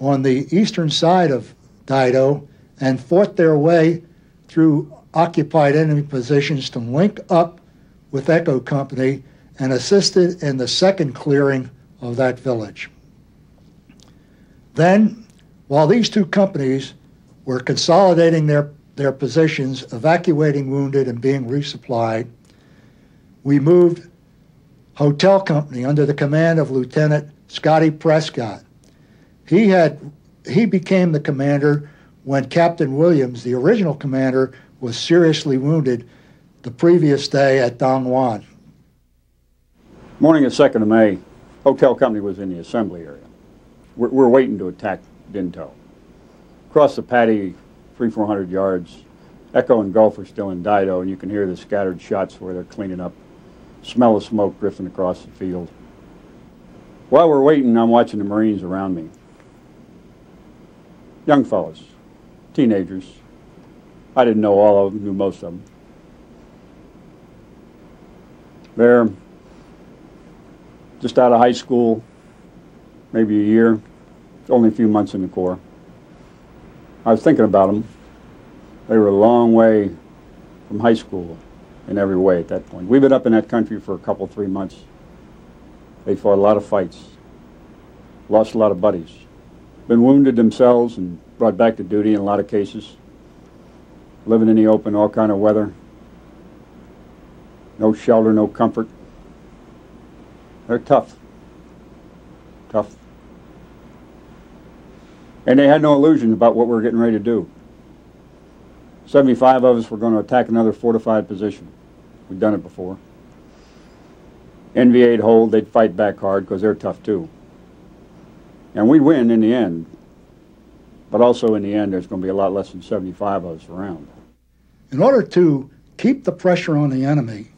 on the eastern side of Dai Do and fought their way through occupied enemy positions to link up with Echo Company and assisted in the second clearing of that village. Then, while these two companies were consolidating their, their positions, evacuating wounded, and being resupplied, we moved Hotel Company under the command of Lieutenant Scotty Prescott. He had he became the commander when Captain Williams, the original commander, was seriously wounded the previous day at Dong Huan. Morning of 2nd of May, Hotel Company was in the assembly area. We're, we're waiting to attack Din To. Across the paddy, three, four hundred yards, Echo and Golf are still in Dai Do, and you can hear the scattered shots where they're cleaning up. Smell of smoke drifting across the field. While we're waiting, I'm watching the Marines around me. Young fellows, teenagers. I didn't know all of them, knew most of them. They're just out of high school, maybe a year, only a few months in the Corps. I was thinking about them. They were a long way from high school in every way at that point. We've been up in that country for a couple, three months. They fought a lot of fights, lost a lot of buddies, been wounded themselves and brought back to duty in a lot of cases, living in the open, all kind of weather, no shelter, no comfort. They're tough. Tough. And they had no illusion about what we were getting ready to do. 75 of us were going to attack another fortified position. We've done it before. NVA'd hold, they'd fight back hard because they're tough too. And we'd win in the end. But also in the end, there's going to be a lot less than 75 of us around. In order to keep the pressure on the enemy,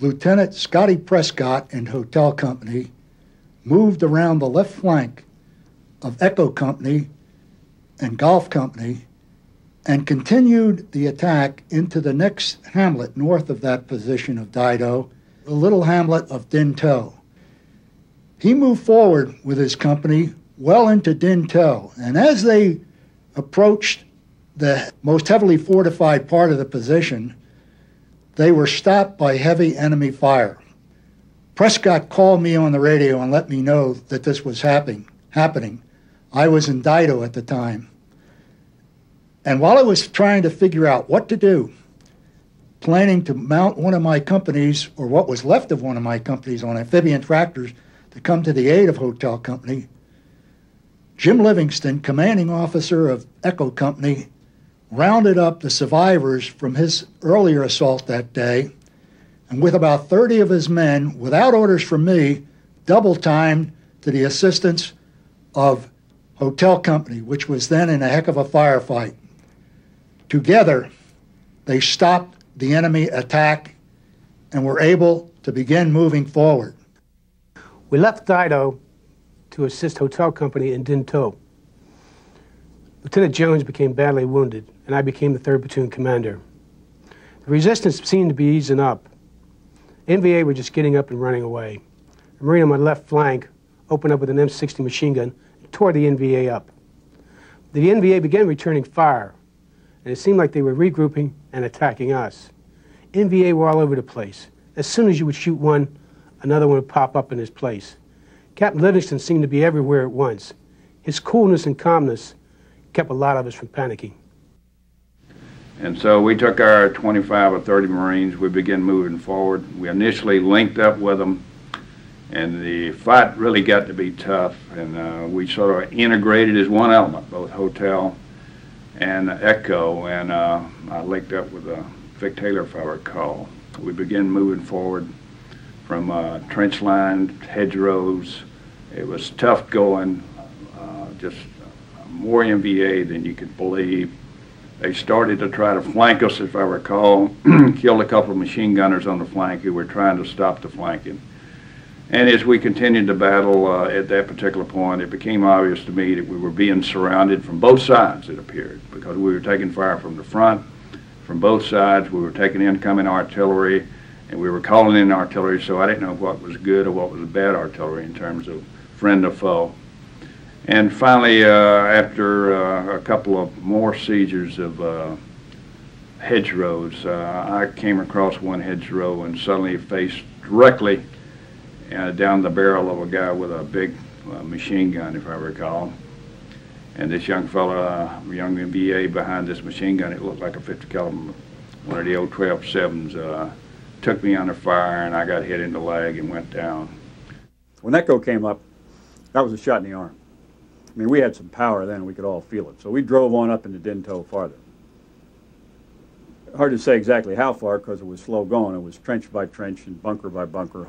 Lieutenant Scotty Prescott and Hotel Company moved around the left flank of Echo Company and Golf Company and continued the attack into the next hamlet north of that position of Dai Do, the little hamlet of Din To. He moved forward with his company well into Din To, and as they approached the most heavily fortified part of the position, they were stopped by heavy enemy fire. Prescott called me on the radio and let me know that this was happening. happening. I was in Dai Do at the time. And while I was trying to figure out what to do, planning to mount one of my companies, or what was left of one of my companies, on amphibian tractors to come to the aid of Hotel Company, Jim Livingston, commanding officer of Echo Company, rounded up the survivors from his earlier assault that day, and with about 30 of his men, without orders from me, double timed to the assistance of Hotel Company, which was then in a heck of a firefight. Together, they stopped the enemy attack and were able to begin moving forward. We left Dai Do to assist Hotel Company in Din To. Lieutenant Jones became badly wounded, and I became the 3rd Platoon commander. The resistance seemed to be easing up. NVA were just getting up and running away. A Marine on my left flank opened up with an M60 machine gun and tore the NVA up. The NVA began returning fire, and it seemed like they were regrouping and attacking us. NVA were all over the place. As soon as you would shoot one, another one would pop up in his place. Captain Livingston seemed to be everywhere at once. His coolness and calmness kept a lot of us from panicking. And so we took our 25 or 30 Marines, we began moving forward. We initially linked up with them, and the fight really got to be tough, and uh, we sort of integrated as one element, both hotel and Echo, and uh, I linked up with Vic Taylor, if I recall. We began moving forward from uh, trench line, hedgerows. It was tough going, uh, just more NVA than you could believe. They started to try to flank us, if I recall, killed a couple of machine gunners on the flank who were trying to stop the flanking. And as we continued to battle uh, at that particular point, it became obvious to me that we were being surrounded from both sides, it appeared, because we were taking fire from the front, from both sides. We were taking incoming artillery, and we were calling in artillery, so I didn't know what was good or what was bad artillery in terms of friend or foe. And finally, uh, after uh, a couple of more seizures of uh, hedgerows, uh, I came across one hedgerow and suddenly faced directly uh, down the barrel of a guy with a big uh, machine gun, if I recall. And this young fella, uh, young VA behind this machine gun, it looked like a 50 caliber, one of the old 12-7s, uh, took me under fire and I got hit in the leg and went down. When Echo came up, that was a shot in the arm. I mean, we had some power then, we could all feel it. So we drove on up into Din To farther. Hard to say exactly how far because it was slow going. It was trench by trench and bunker by bunker,